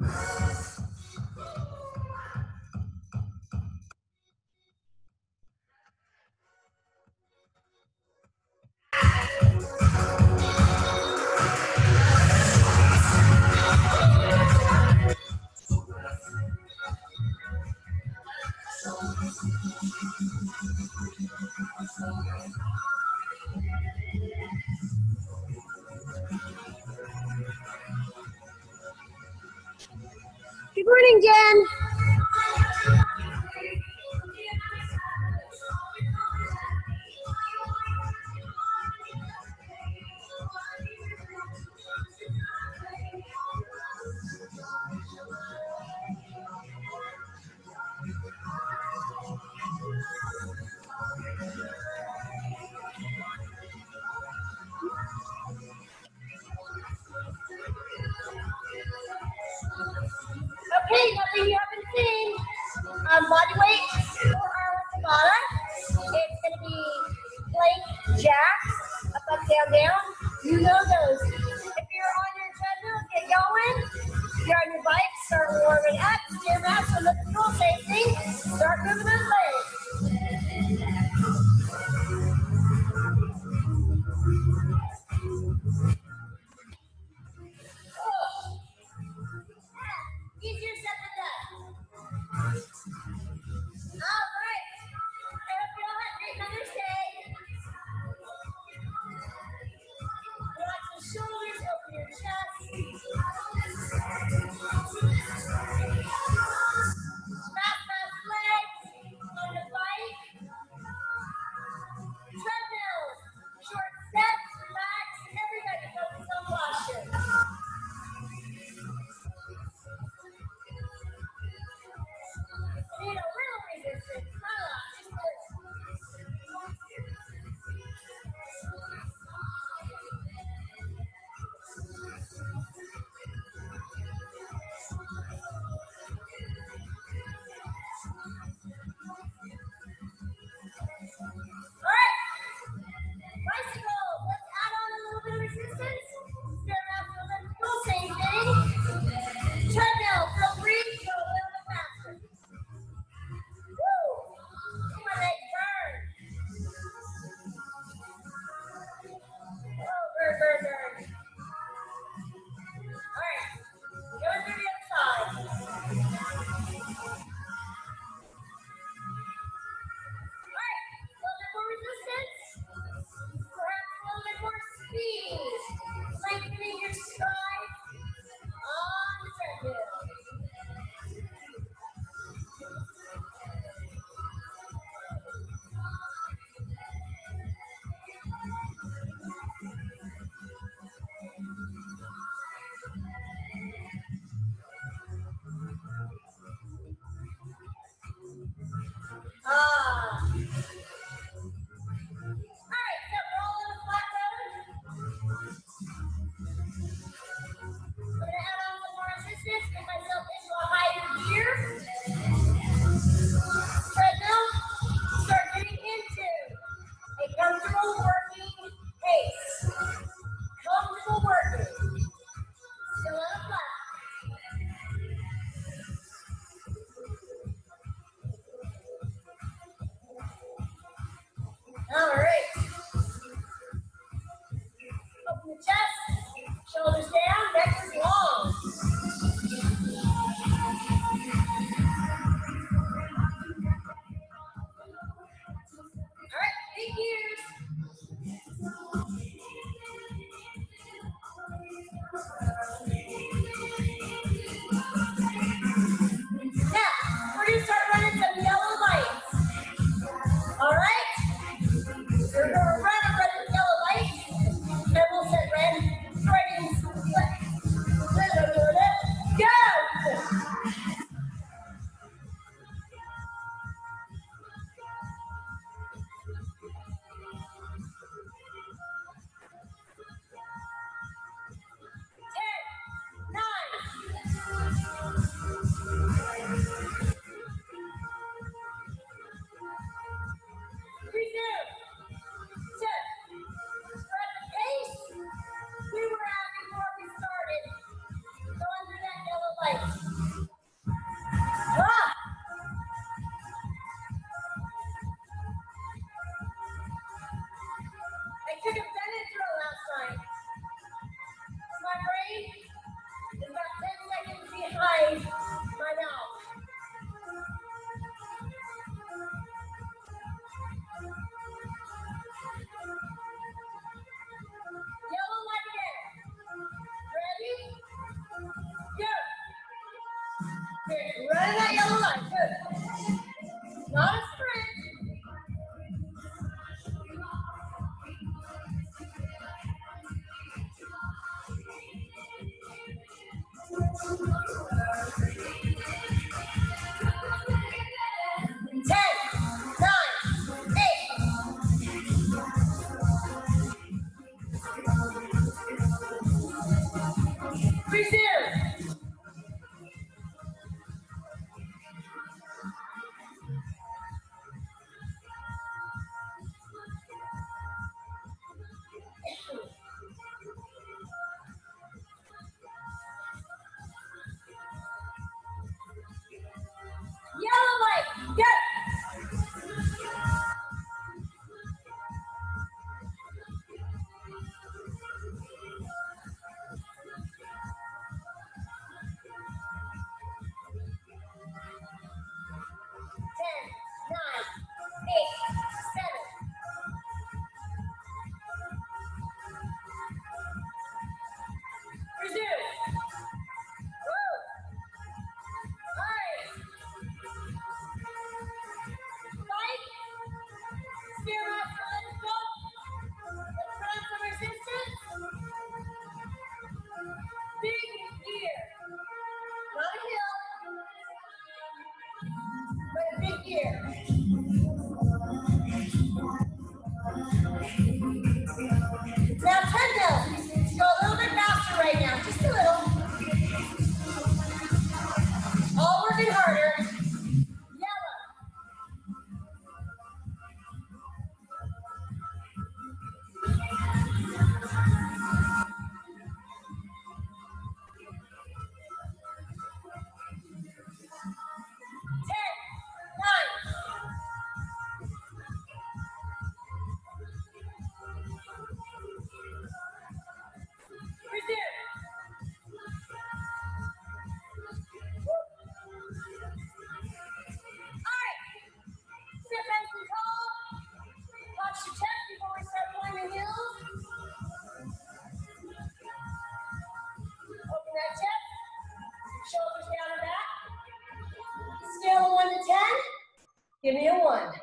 you I took a Benadryl last night. My brain is about 10 seconds behind Give me a one.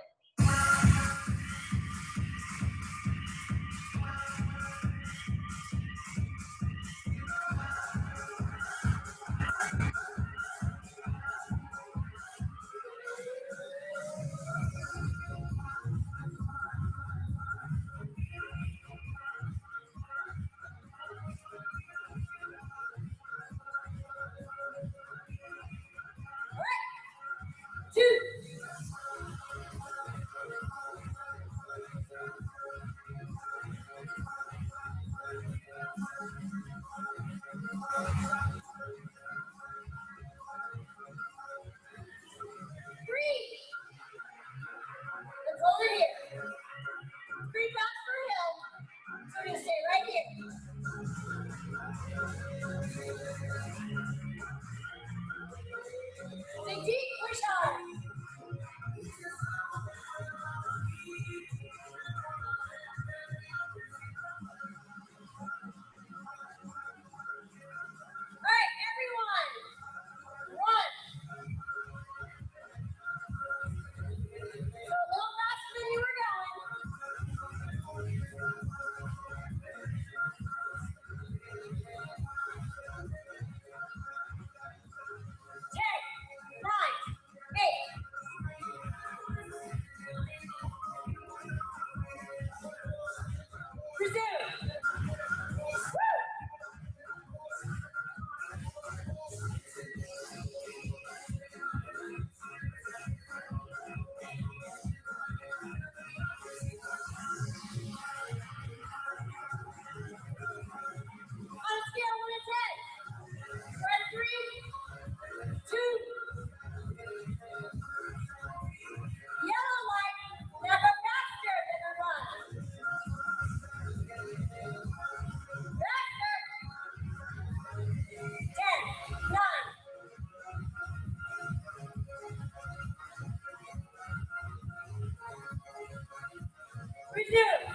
Yeah.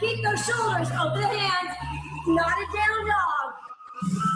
Keep those shoulders Open the hands. Not a down dog.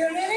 Doing it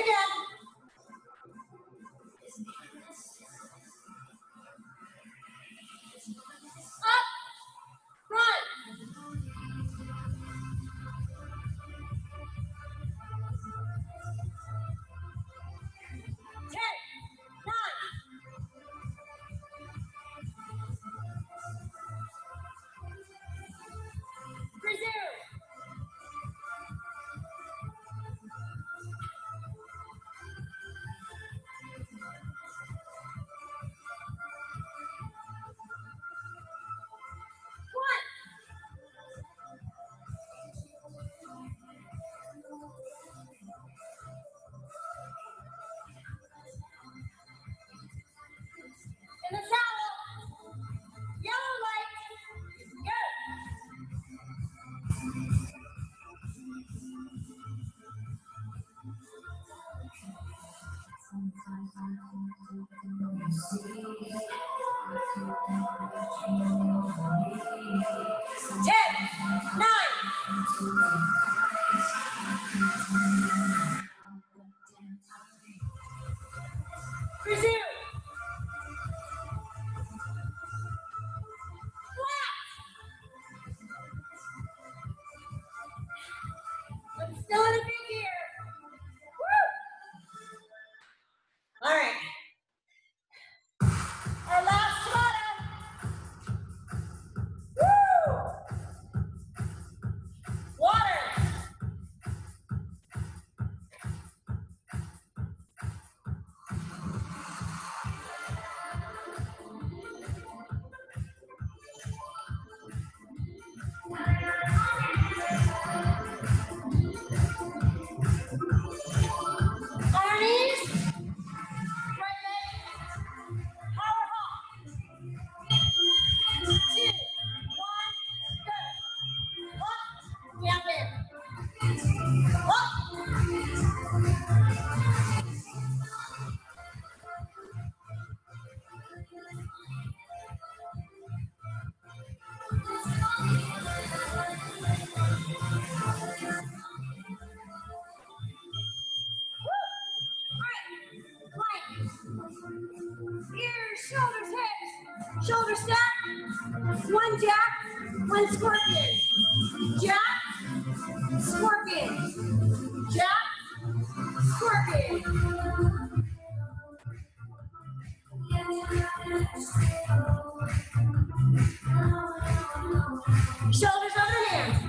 Ten, nine. Resume. Shoulder step. One jack, one scorpion. Jack, scorpion. Jack, scorpion. Shoulders over hands.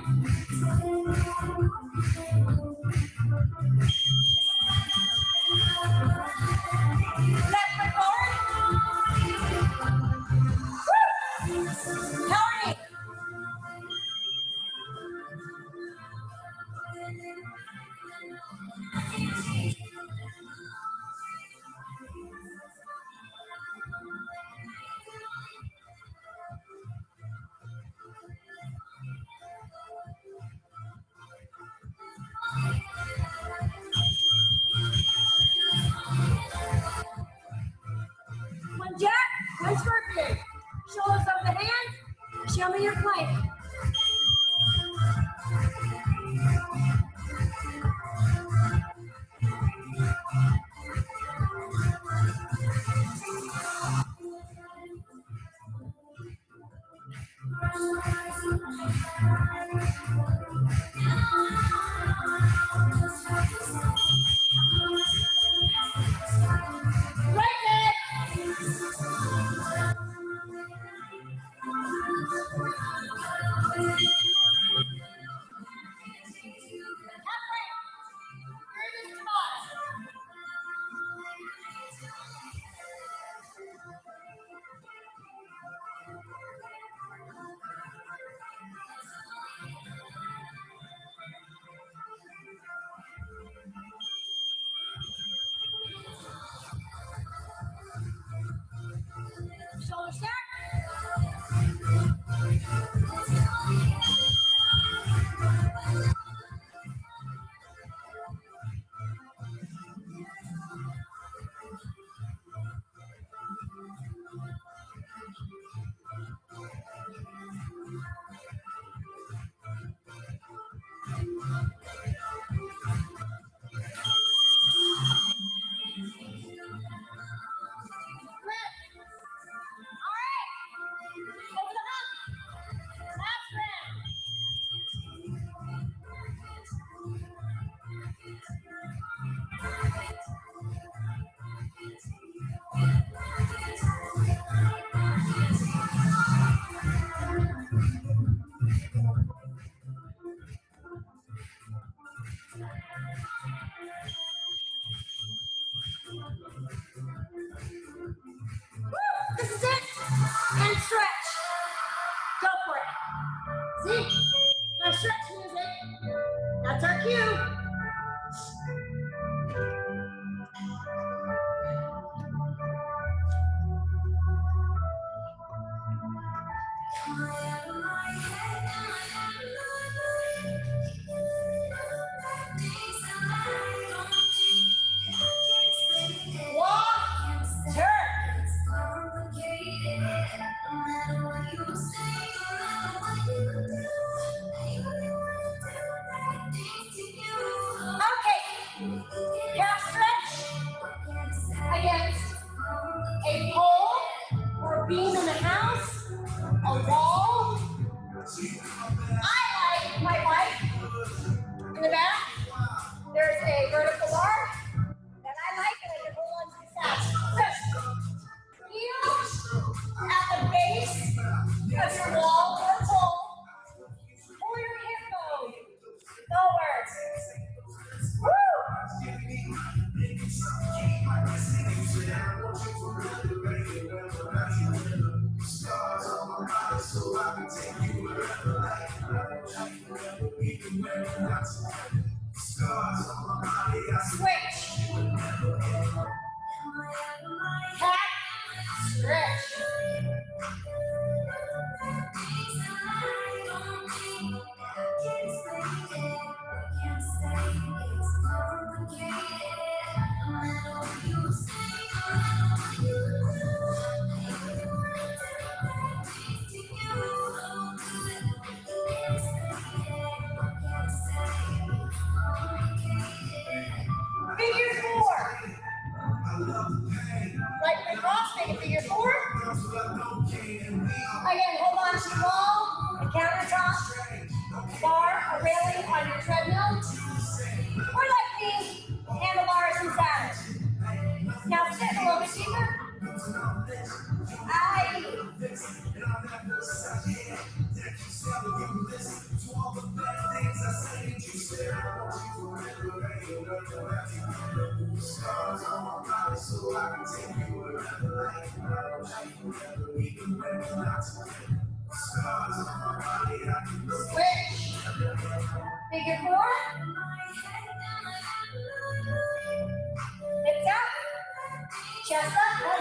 Up. Chest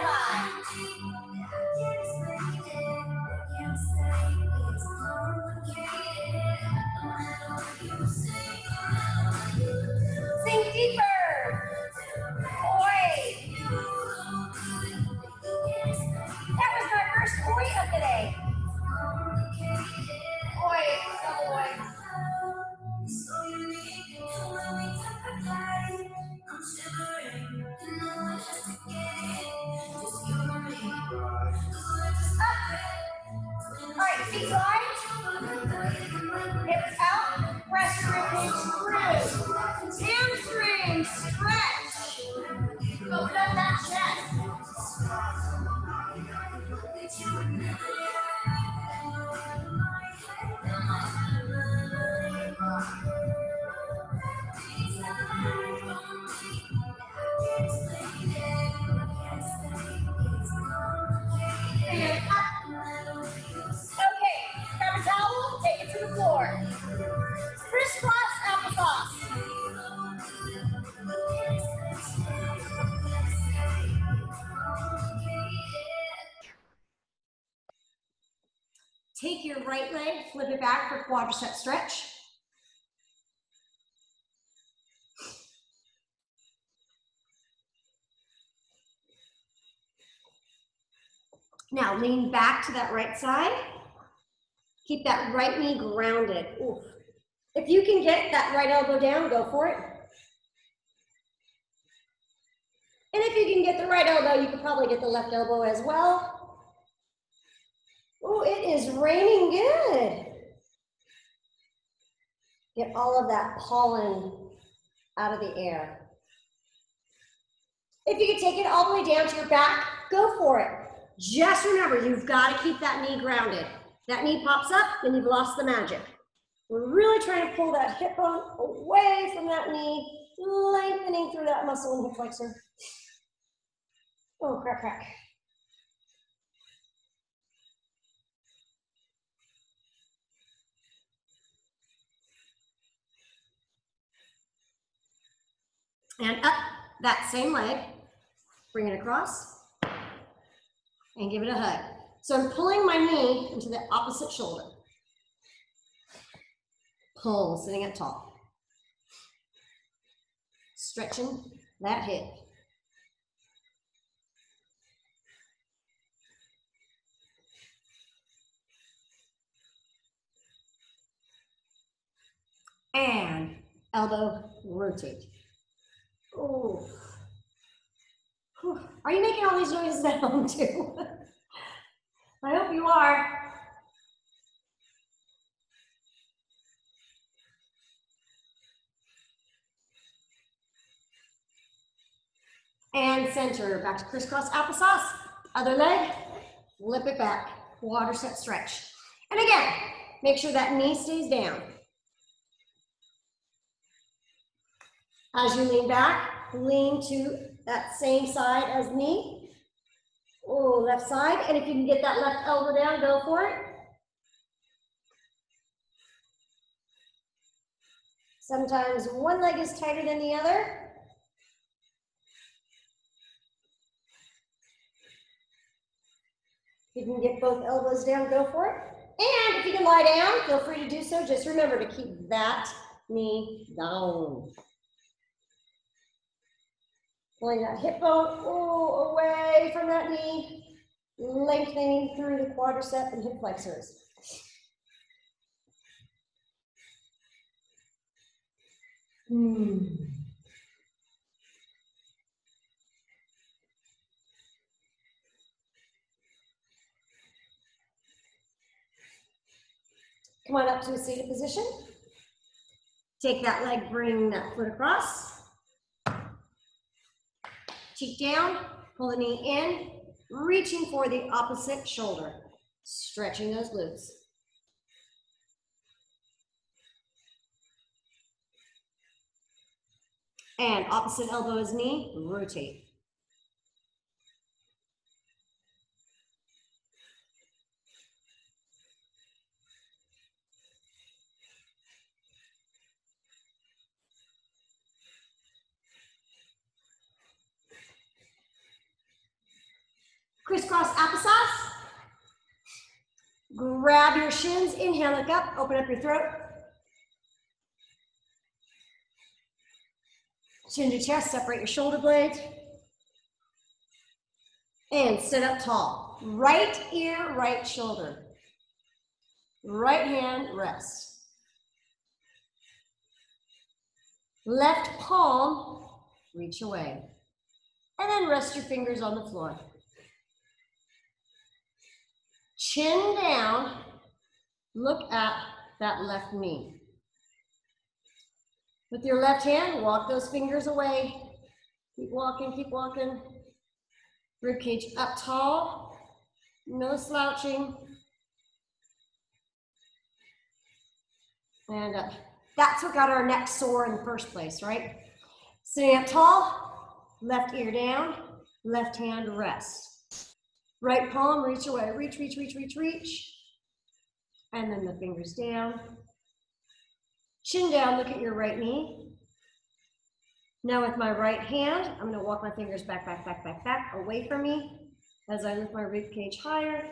quadricep stretch. Now lean back to that right side. Keep that right knee grounded. Oof. If you can get that right elbow down, go for it. And if you can get the right elbow, you could probably get the left elbow as well. Oh, it is raining good. Get all of that pollen out of the air. If you could take it all the way down to your back, go for it. Just remember, you've got to keep that knee grounded. That knee pops up, then you've lost the magic. We're really trying to pull that hip bone away from that knee, lengthening through that muscle and hip flexor. Oh, crack, crack. And up that same leg, bring it across, and give it a hug. So I'm pulling my knee into the opposite shoulder. Pull, sitting up tall. Stretching that hip. And elbow rotate. Oh. Are you making all these noises at home too? I hope you are. And center, back to crisscross applesauce. Other leg, flip it back. Quadricep stretch. And again, make sure that knee stays down. As you lean back, lean to that same side as knee. Oh, left side. And if you can get that left elbow down, go for it. Sometimes one leg is tighter than the other. If you can get both elbows down, go for it. And if you can lie down, feel free to do so. Just remember to keep that knee down. Pulling that hip bone oh, away from that knee, lengthening through the quadricep and hip flexors. Hmm. Come on up to a seated position. Take that leg, bring that foot across. Cheek down, pull the knee in, reaching for the opposite shoulder, stretching those glutes. And opposite elbow is knee, rotate. Crisscross applesauce. Grab your shins, inhale, look up, open up your throat. Chin to chest, separate your shoulder blades. And sit up tall. Right ear, right shoulder. Right hand, rest. Left palm, reach away. And then rest your fingers on the floor. Chin down, look at that left knee. With your left hand, walk those fingers away. Keep walking, keep walking. Rib cage up tall, no slouching. And up. That's what got our neck sore in the first place, right? Sitting up tall, left ear down, left hand rest. Right palm, reach away. Reach, reach, reach, reach, reach. And then the fingers down. Chin down, look at your right knee. Now with my right hand, I'm gonna walk my fingers back, back, back, back, back, away from me as I lift my rib cage higher.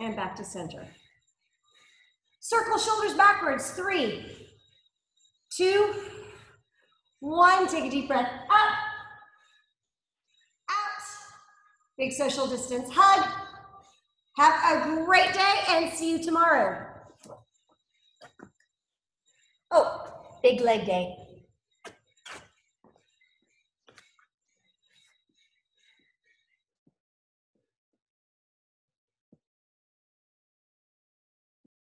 And back to center. Circle shoulders backwards, three, two, one. Take a deep breath up, out. Big social distance hug. Have a great day and see you tomorrow. Oh, big leg day.